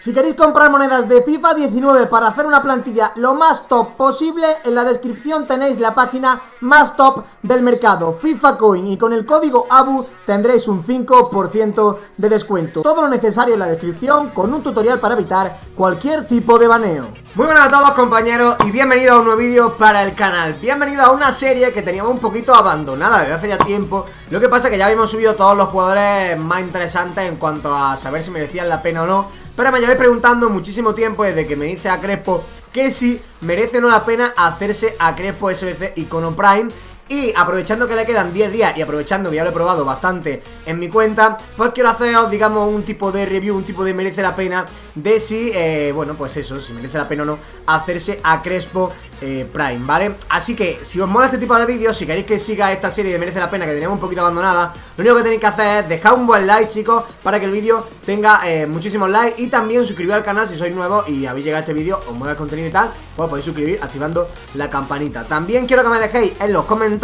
Si queréis comprar monedas de FIFA 19 para hacer una plantilla lo más top posible, en la descripción tenéis la página más top del mercado, FIFA Coin, y con el código ABU tendréis un 5% de descuento. Todo lo necesario en la descripción con un tutorial para evitar cualquier tipo de baneo. Muy buenas a todos compañeros y bienvenidos a un nuevo vídeo para el canal Bienvenidos a una serie que teníamos un poquito abandonada desde hace ya tiempo Lo que pasa es que ya habíamos subido todos los jugadores más interesantes en cuanto a saber si merecían la pena o no Pero me llevé preguntando muchísimo tiempo desde que me dice a Crespo que si merece o no la pena hacerse a Crespo SBC Icono Prime y aprovechando que le quedan 10 días y aprovechando que ya lo he probado bastante en mi cuenta, pues quiero haceros, digamos, un tipo de review, un tipo de merece la pena de si, eh, bueno, pues eso, si merece la pena o no hacerse a Crespo eh, Prime, ¿vale? Así que, si os mola este tipo de vídeos, si queréis que siga esta serie de merece la pena, que tenemos un poquito abandonada, lo único que tenéis que hacer es dejar un buen like, chicos, para que el vídeo tenga eh, muchísimos likes y también suscribiros al canal si sois nuevos y habéis llegado a este vídeo, os mola el contenido y tal, pues podéis suscribir activando la campanita. También quiero que me dejéis en los comentarios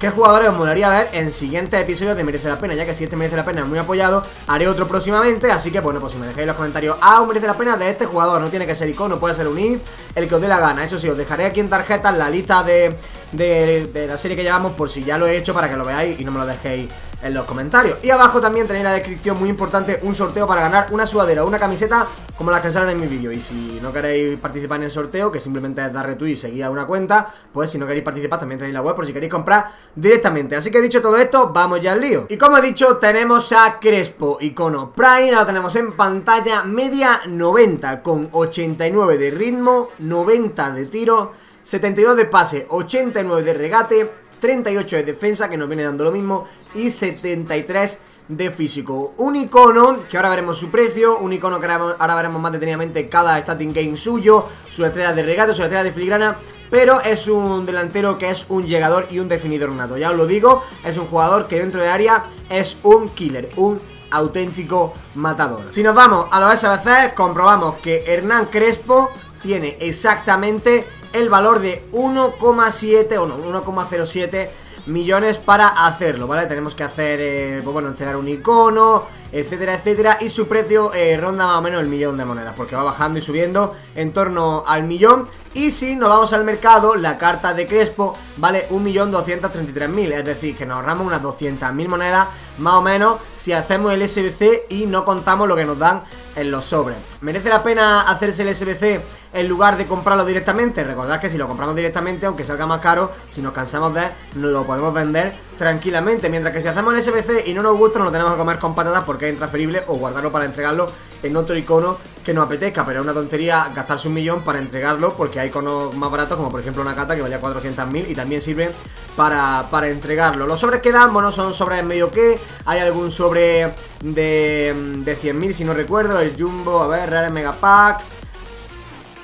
qué jugadores os molaría ver en siguientes episodios de Merece la Pena, ya que si este Merece la Pena es muy apoyado, haré otro próximamente, así que bueno, pues si me dejáis los comentarios, ah, Merece la Pena de este jugador, no tiene que ser icono, puede ser un if, el que os dé la gana, eso sí, os dejaré aquí en tarjetas la lista de, de la serie que llevamos por si ya lo he hecho para que lo veáis y no me lo dejéis en los comentarios. Y abajo también tenéis en la descripción muy importante un sorteo para ganar una sudadera o una camiseta como las que salen en mi vídeo. Y si no queréis participar en el sorteo, que simplemente es dar retweet y seguir a una cuenta, pues si no queréis participar también tenéis la web por si queréis comprar directamente. Así que dicho todo esto, vamos ya al lío. Y como he dicho, tenemos a Crespo, icono Prime, lo tenemos en pantalla media 90 con 89 de ritmo, 90 de tiro, 72 de pase, 89 de regate 38 de defensa, que nos viene dando lo mismo, y 73 de físico. Un icono, que ahora veremos su precio, un icono que ahora veremos más detenidamente cada starting game suyo, su estrella de regate, su estrella de filigrana, pero es un delantero que es un llegador y un definidor nato. Ya os lo digo, es un jugador que dentro de área es un killer, un auténtico matador. Si nos vamos a los SBC, comprobamos que Hernán Crespo tiene exactamente el valor de 1,7 o no, 1,07 millones para hacerlo, ¿vale? Tenemos que hacer, eh, pues bueno, entregar un icono, etcétera, etcétera Y su precio eh, ronda más o menos el millón de monedas Porque va bajando y subiendo en torno al millón Y si nos vamos al mercado, la carta de Crespo vale 1.233.000 Es decir, que nos ahorramos unas 200.000 monedas más o menos Si hacemos el SBC y no contamos lo que nos dan en los sobres ¿Merece la pena hacerse el SBC en lugar de comprarlo directamente? Recordad que si lo compramos directamente, aunque salga más caro Si nos cansamos de, lo podemos vender tranquilamente. Mientras que si hacemos el SBC y no nos gusta, nos lo tenemos que comer con patatas porque es intransferible o guardarlo para entregarlo en otro icono que nos apetezca, pero es una tontería gastarse un millón para entregarlo porque hay iconos más baratos como por ejemplo una cata que valía 400.000 y también sirven para, para entregarlo. Los sobres que dan, bueno, son sobres medio que, hay algún sobre de, de 100.000 si no recuerdo, el Jumbo, a ver, Rare Mega Pack...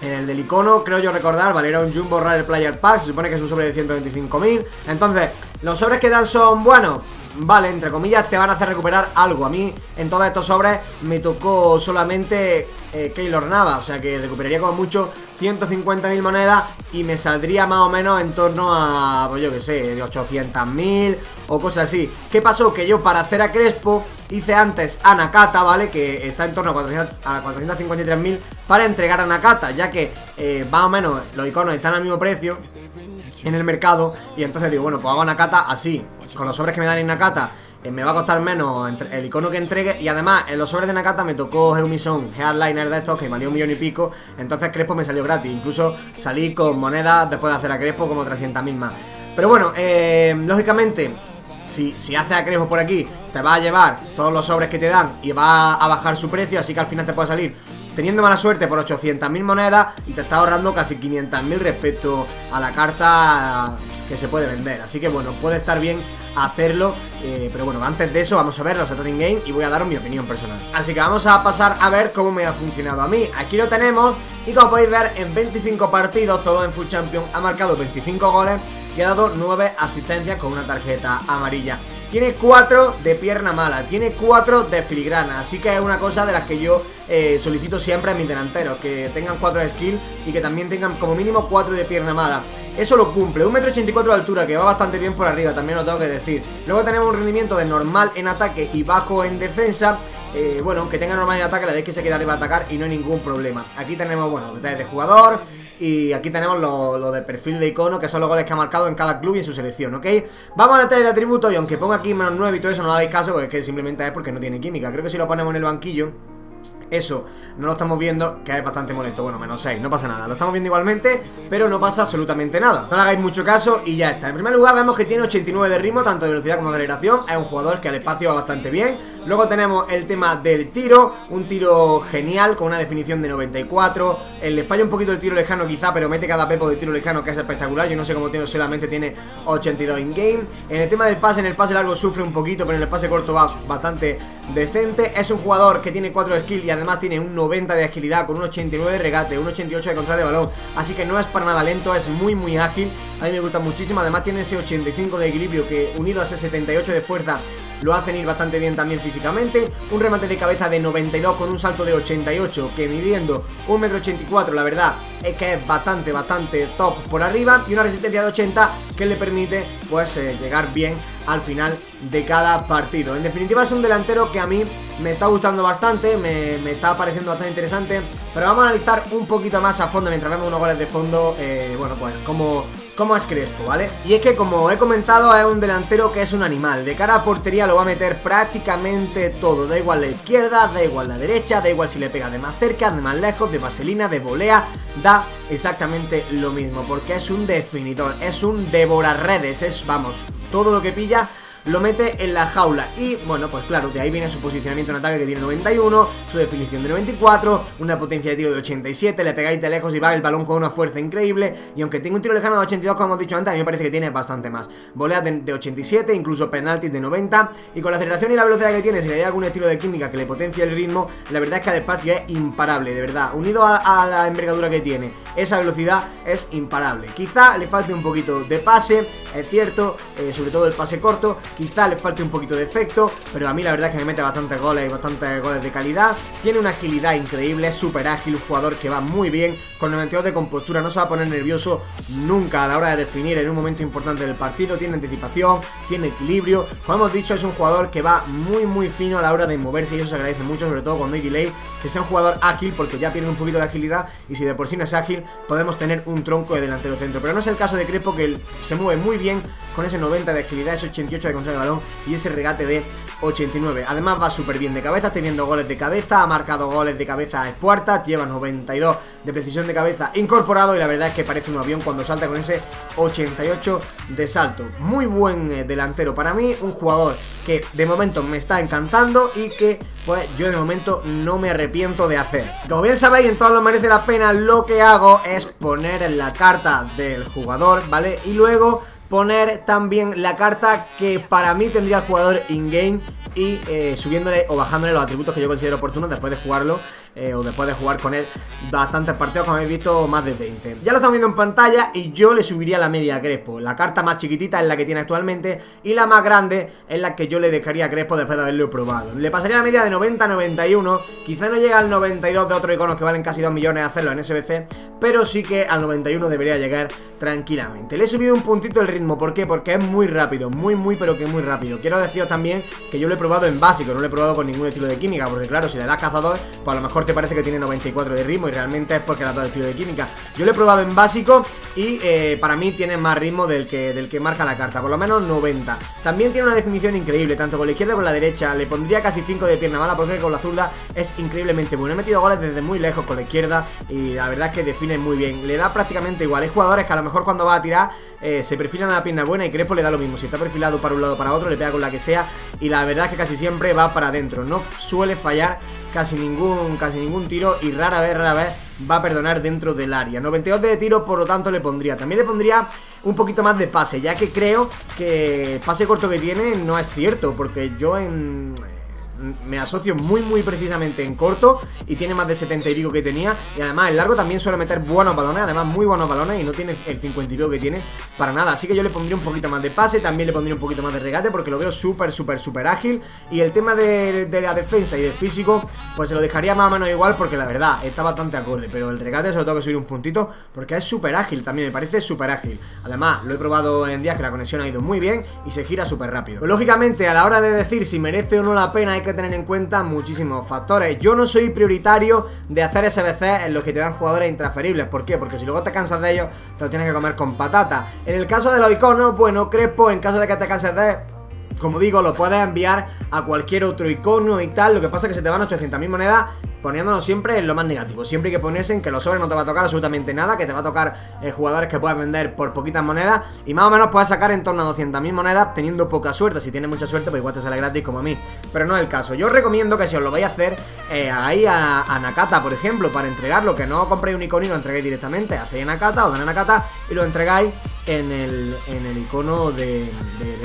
En el del icono, creo yo recordar, vale, era un Jumbo Rare Player Pack, se supone que es un sobre de 125.000 Entonces, los sobres que dan son buenos vale, entre comillas, te van a hacer recuperar algo. A mí, en todos estos sobres, me tocó solamente eh, Keylor Nava, o sea que recuperaría como mucho 150.000 monedas y me saldría más o menos en torno a, pues yo que sé, de 800.000 o cosas así. ¿Qué pasó? Que yo para hacer a Crespo hice antes a Nakata, ¿vale? Que está en torno a, 453.000 para entregar a Nakata, ya que eh, más o menos los iconos están al mismo precio en el mercado y entonces digo, bueno, pues hago Nakata así, con los sobres que me dan en Nakata eh, me va a costar menos el icono que entregue Y además, en los sobres de Nakata me tocó Heumison Headliner de estos que valió un millón y pico Entonces Crespo me salió gratis. Incluso salí con monedas después de hacer a Crespo como 300.000 más. Pero bueno, eh, lógicamente si, si haces a Crespo por aquí Te va a llevar todos los sobres que te dan Y va a bajar su precio Así que al final te puede salir teniendo mala suerte por 800.000 monedas y te está ahorrando casi 500.000 respecto a la carta que se puede vender. Así que bueno, puede estar bien hacerlo eh, Pero bueno, antes de eso vamos a ver los starting game Y voy a daros mi opinión personal. Así que vamos a pasar a ver cómo me ha funcionado a mí. Aquí lo tenemos Y como podéis ver, en 25 partidos Todo en Full Champion ha marcado 25 goles Y ha dado 9 asistencias con una tarjeta amarilla tiene 4 de pierna mala, tiene 4 de filigrana Así que es una cosa de las que yo eh, solicito siempre a mis delanteros Que tengan 4 de skill y que también tengan como mínimo 4 de pierna mala. Eso lo cumple, 1,84m de altura que va bastante bien por arriba, también lo tengo que decir. Luego tenemos un rendimiento de normal en ataque y bajo en defensa. Eh, bueno, que tenga normal en ataque, le deis que se quede arriba a atacar y no hay ningún problema. Aquí tenemos, bueno, detalles de jugador y aquí tenemos lo, de perfil de icono, que son los goles que ha marcado en cada club y en su selección, ¿ok? Vamos a detalles de atributo y aunque ponga aquí menos 9 y todo eso, no hagáis caso, porque es que simplemente es porque no tiene química. Creo que si lo ponemos en el banquillo eso no lo estamos viendo, que es bastante molesto. Bueno, menos 6, no pasa nada, lo estamos viendo igualmente Pero no pasa absolutamente nada. No le hagáis mucho caso y ya está. En primer lugar vemos que tiene 89 de ritmo, tanto de velocidad como de aceleración. Es un jugador que al espacio va bastante bien Luego tenemos el tema del tiro Un tiro genial, con una definición de 94 eh, Le falla un poquito el tiro lejano quizá Pero mete cada pepo de tiro lejano que es espectacular. Yo no sé cómo tiene, solamente tiene 82 in-game. En el tema del pase, en el pase largo sufre un poquito Pero en el pase corto va bastante decente. Es un jugador que tiene 4 skills y además tiene un 90 de agilidad Con un 89 de regate, un 88 de control de balón. Así que no es para nada lento, es muy muy ágil. A mí me gusta muchísimo, además tiene ese 85 de equilibrio Que unido a ese 78 de fuerza lo hacen ir bastante bien también físicamente. Un remate de cabeza de 92 con un salto de 88 que midiendo 1,84m la verdad es que es bastante, bastante top por arriba. Y una resistencia de 80 que le permite pues eh, llegar bien al final de cada partido. En definitiva es un delantero que a mí me está gustando bastante, me, está pareciendo bastante interesante. Pero vamos a analizar un poquito más a fondo mientras vemos unos goles de fondo, eh, bueno pues como como es Crespo, ¿vale? Y es que como he comentado es un delantero que es un animal De cara a portería lo va a meter prácticamente todo Da igual la izquierda, da igual la derecha Da igual si le pega de más cerca, de más lejos, de vaselina, de volea Da exactamente lo mismo Porque es un definidor, es un devorarredes Es, vamos, todo lo que pilla lo mete en la jaula y bueno, pues claro, de ahí viene su posicionamiento en ataque que tiene 91, su definición de 94, una potencia de tiro de 87, le pegáis de lejos y va el balón con una fuerza increíble y aunque tenga un tiro lejano de 82 como hemos dicho antes, a mí me parece que tiene bastante más. Voleas de, 87, incluso penaltis de 90 y con la aceleración y la velocidad que tiene, si le hay algún estilo de química que le potencia el ritmo, la verdad es que al espacio es imparable, de verdad, unido a, la envergadura que tiene, esa velocidad es imparable. Quizá le falte un poquito de pase, es cierto, eh, sobre todo el pase corto, Quizá le falte un poquito de efecto, pero a mí la verdad es que me mete bastantes goles y bastantes goles de calidad. Tiene una agilidad increíble, es súper ágil, un jugador que va muy bien, con 92 de compostura, no se va a poner nervioso nunca a la hora de definir en un momento importante del partido. Tiene anticipación, tiene equilibrio. Como hemos dicho, es un jugador que va muy muy fino a la hora de moverse y eso se agradece mucho, sobre todo cuando hay delay. Que sea un jugador ágil porque ya pierde un poquito de agilidad y si de por sí no es ágil, podemos tener un tronco de delantero centro. Pero no es el caso de Crespo que se mueve muy bien con ese 90 de agilidad, ese 88 de control de balón y ese regate de 89. Además va súper bien de cabeza, teniendo goles de cabeza, ha marcado goles de cabeza a Espuerta, lleva 92 de precisión de cabeza incorporado y la verdad es que parece un avión cuando salta con ese 88 de salto. Muy buen eh, delantero para mí, un jugador que de momento me está encantando y que pues yo de momento no me arrepiento de hacer. Como bien sabéis, en todo lo merece la pena, lo que hago es poner la carta del jugador, ¿vale? Y luego poner también la carta que para mí tendría el jugador in-game y eh, subiéndole o bajándole los atributos que yo considero oportunos después de jugarlo eh, o después de jugar con él bastantes partidos, como habéis visto, más de 20. Ya lo estamos viendo en pantalla y yo le subiría la media a Crespo. La carta más chiquitita es la que tiene actualmente y la más grande es la que yo le dejaría a Crespo después de haberlo probado. Le pasaría la media de 90 a 91, quizá no llega al 92 de otros iconos que valen casi 2 millones hacerlo en SBC, pero sí que al 91 debería llegar tranquilamente. Le he subido un puntito el ritmo, ¿por qué? Porque es muy rápido, muy muy pero que muy rápido. Quiero deciros también que yo lo he probado en básico, no lo he probado con ningún estilo de química, porque claro, si le das cazador, pues a lo mejor te parece que tiene 94 de ritmo y realmente es porque ha dado el tiro de química. Yo lo he probado en básico y eh, para mí tiene más ritmo del que, del que marca la carta, por lo menos 90. También tiene una definición increíble, tanto con la izquierda como con la derecha. Le pondría casi 5 de pierna mala porque con la zurda es increíblemente bueno. He metido goles desde muy lejos con la izquierda y la verdad es que define muy bien. Le da prácticamente igual. Hay jugadores que a lo mejor cuando va a tirar eh, se perfilan a la pierna buena y Crespo le da lo mismo. Si está perfilado para un lado o para otro, le pega con la que sea y la verdad es que casi siempre va para adentro. No suele fallar casi ningún, casi ningún tiro y rara vez, rara vez va a perdonar dentro del área. 92 de tiro, por lo tanto le pondría. También le pondría un poquito más de pase, ya que creo que pase corto que tiene no es cierto, porque yo en me asocio muy muy precisamente en corto y tiene más de 70 y pico que tenía. Y además el largo también suele meter buenos balones, además muy buenos balones y no tiene el 50 y pico que tiene para nada, así que yo le pondría un poquito más de pase, también le pondría un poquito más de regate porque lo veo súper súper súper ágil. Y el tema de, la defensa y del físico pues se lo dejaría más o menos igual porque la verdad está bastante acorde, pero el regate se lo tengo que subir un puntito porque es súper ágil también, me parece súper ágil, además lo he probado en días que la conexión ha ido muy bien y se gira súper rápido, lógicamente a la hora de decir si merece o no la pena que tener en cuenta muchísimos factores. Yo no soy prioritario de hacer SBC en los que te dan jugadores intransferibles. ¿Por qué? Porque si luego te cansas de ellos, te lo tienes que comer con patata. En el caso de los iconos, bueno, Crespo, en caso de que te canses de como digo, lo puedes enviar a cualquier otro icono y tal. Lo que pasa es que se te van 800.000 monedas poniéndonos siempre en lo más negativo. Siempre que ponerse que los sobres no te va a tocar absolutamente nada, que te va a tocar eh, jugadores que puedes vender por poquitas monedas y más o menos puedes sacar en torno a 200.000 monedas teniendo poca suerte. Si tienes mucha suerte, pues igual te sale gratis como a mí. Pero no es el caso. Yo os recomiendo que si os lo vais a hacer, eh, hagáis a, Nakata, por ejemplo, para entregarlo, que no compréis un icono y lo entreguéis directamente. Hacéis a Nakata o dan a Nakata y lo entregáis en el, en el icono de,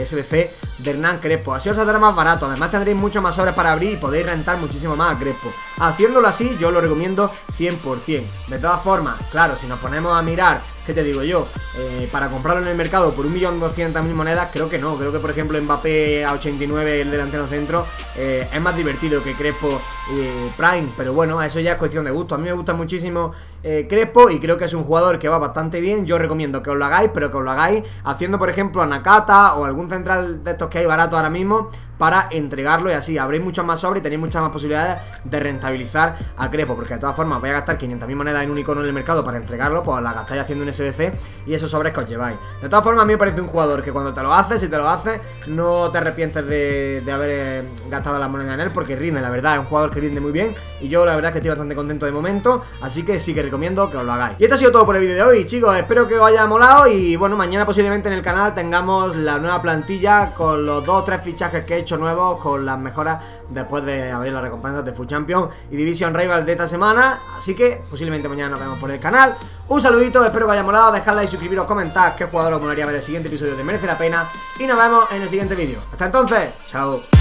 SBC de Hernán Crespo. Así os saldrá más barato. Además tendréis mucho más sobres para abrir y podéis rentar muchísimo más a Crespo. Así, yo lo recomiendo 100%. De todas formas, claro, si nos ponemos a mirar ¿qué te digo yo? Eh, para comprarlo en el mercado por 1.200.000 monedas, creo que no. Creo que, por ejemplo, Mbappé a 89, el delantero centro, eh, es más divertido que Crespo Prime. Pero bueno, eso ya es cuestión de gusto. A mí me gusta muchísimo eh, Crespo y creo que es un jugador que va bastante bien. Yo recomiendo que os lo hagáis, pero que os lo hagáis haciendo, por ejemplo, a Nakata o algún central de estos que hay barato ahora mismo para entregarlo y así habréis mucho más sobre y tenéis muchas más posibilidades de rentabilizar a Crespo, porque de todas formas voy a gastar 500.000 monedas en un icono en el mercado para entregarlo, pues la gastáis haciendo un Y esos sobres que os lleváis. De todas formas, a mí me parece un jugador que cuando te lo haces, si te lo haces, no te arrepientes de, haber eh, gastado la moneda en él, porque rinde, la verdad, es un jugador que rinde muy bien y yo la verdad que estoy bastante contento de momento, así que sí que recomiendo que os lo hagáis. Y esto ha sido todo por el vídeo de hoy, chicos, espero que os haya molado y bueno, mañana posiblemente en el canal tengamos la nueva plantilla con los dos o tres fichajes que he hecho nuevos, con las mejoras después de abrir las recompensas de Food Champion y Division Rival de esta semana. Así que posiblemente mañana nos vemos por el canal. Un saludito, espero que haya molado, dejad like, suscribiros, comentad qué jugador os molaría ver el siguiente episodio de Merece la Pena y nos vemos en el siguiente vídeo. Hasta entonces, chao.